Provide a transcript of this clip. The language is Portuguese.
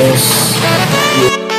Deus.